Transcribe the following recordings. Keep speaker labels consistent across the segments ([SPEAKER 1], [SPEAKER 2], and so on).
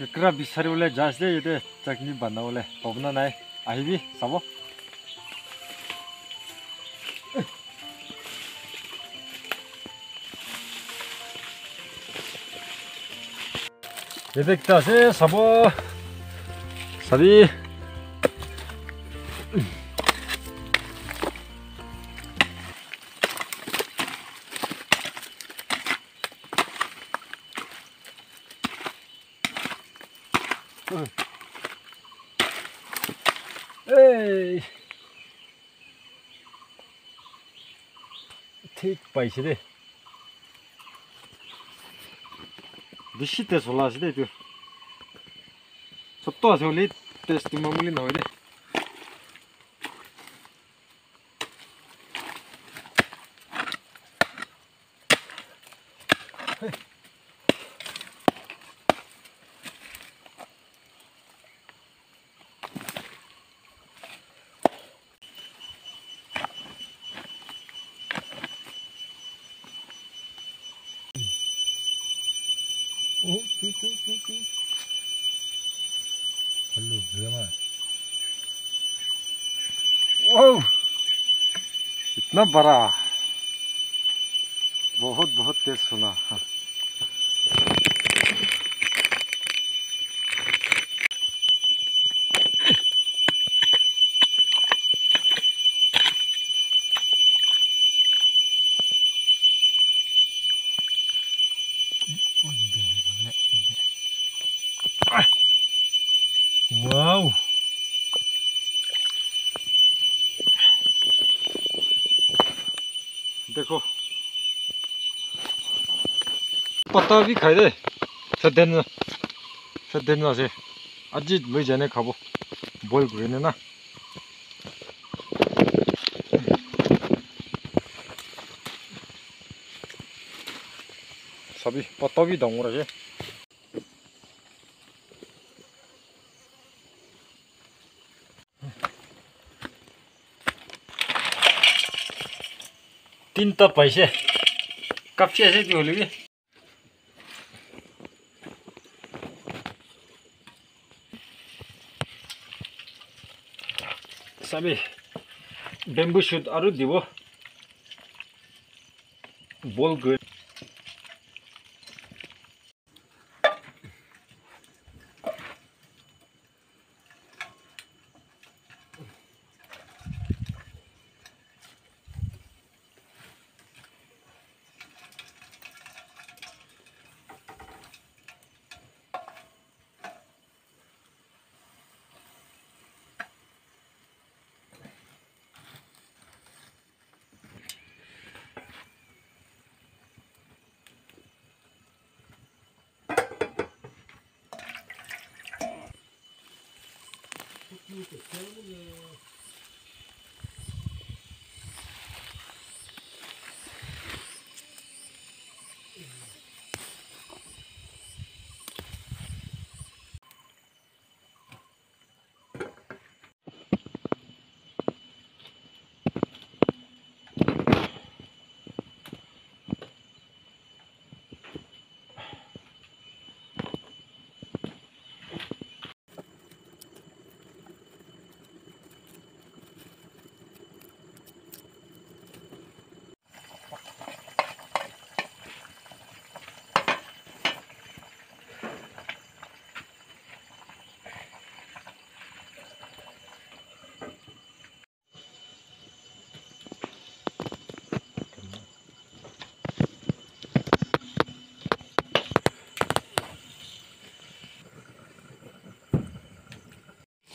[SPEAKER 1] क्रा बिस्री उसे जाते ये चटनी भाई उसे भवन नाई आई सब ये देखता से सब सभी ए ठिक पाइस दे बेसी टेस्ट होला त्यो सत्तो छ त्यस्तो टेस्ट म नभए จุ๊จุ๊จุ๊มันหลุดเรือมาว้าว इतना बड़ा बहुत बहुत तेज सुना पत्ता खाइ सत्य सत्य चाहिँ अझै लैजाने खाब बहिनी सबै पत्ताभि दाउँ रहेछ तिनटा पैसा काप्चि आले कि আমি bamboo shoot aru dibo ball green cái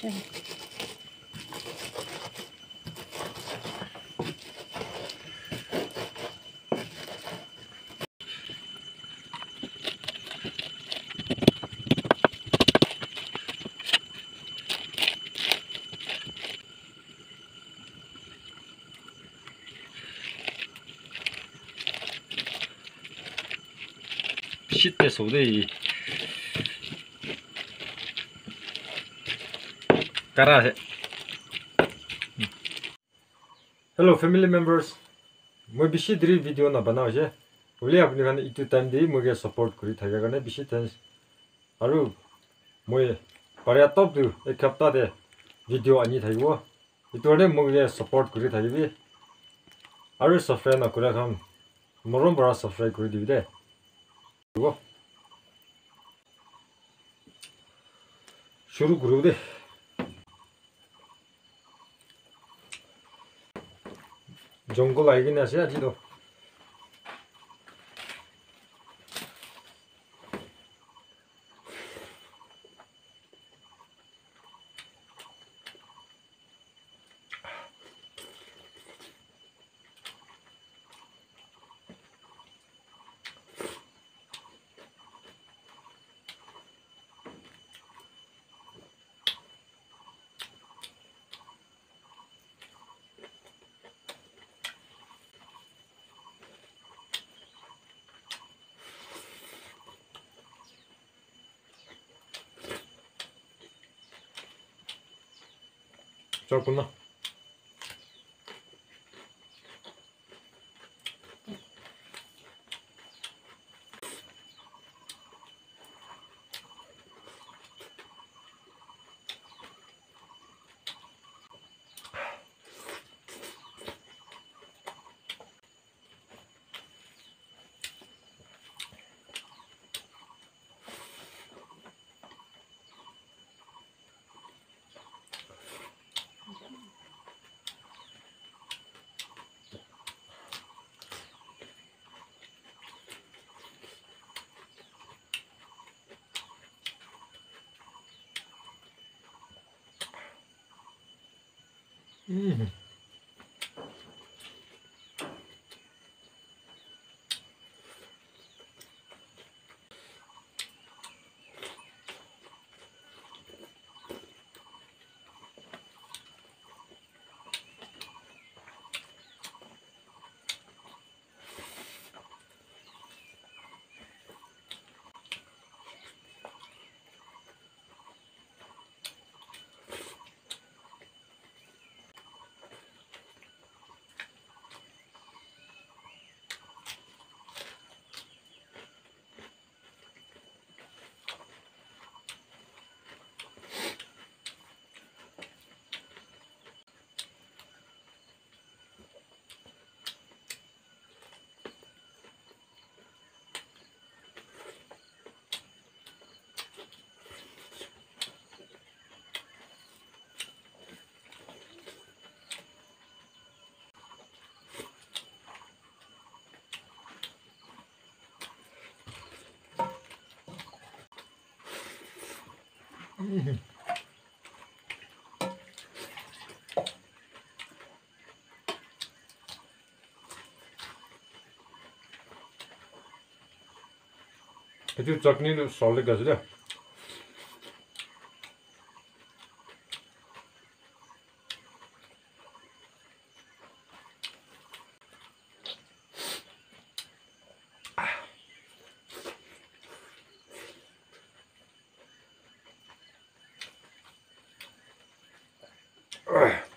[SPEAKER 1] 去。시대소대의 करा है हेलो फैमिली मेंबर्स मैं बिशी द्री वीडियो ना बनाओ जे बोले अपने खाने इतु टाइम दे मुगे सपोर्ट करी थाया गने बिशी थैंक्स अरु মই পারে টপ দু এক হপ্তা দে ভিডিও আনি থাকিব ইতোরে মুগে সাপোর্ট কৰি থাকিবি আৰু সাবস্ক্রাইব নকৰা খাম মৰম পৰা সাবস্ক্রাইব কৰি দিবি দে শুরু করব দে जंगल आएगी ना से आज तो তো 짧구 うん。त्यो चटनी सल्ट गर्छु क्या Ugh.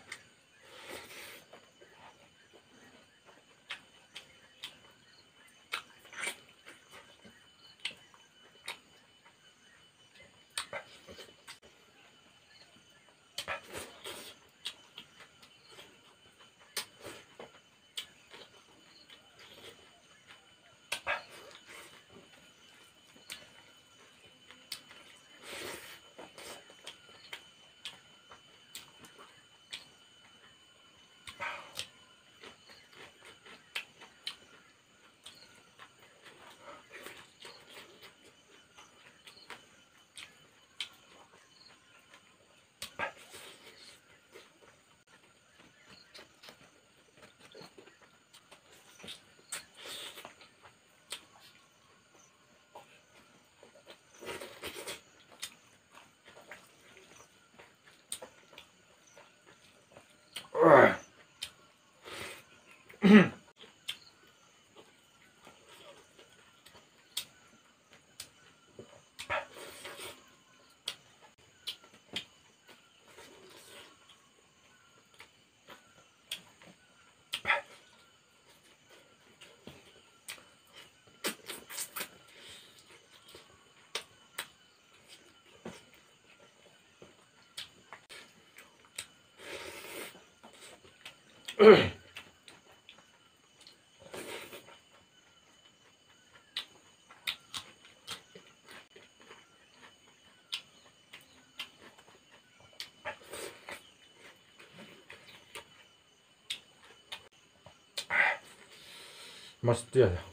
[SPEAKER 1] 맛있대요.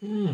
[SPEAKER 1] Hmm.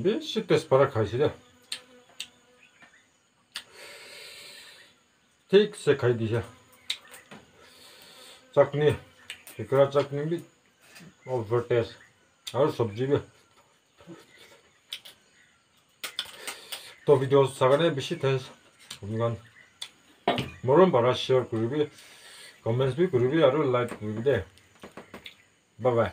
[SPEAKER 1] で、シットスパラ開始だ。Tek sekay diyeceğim. Çakni. Tekrar çakni bir overtes. Her sabzi bir. तो वीडियो सागने बिशी थे उनगन मोरम बरा शेयर करू भी कमेंट्स भी करू भी और लाइक करू भी दे बाय बाय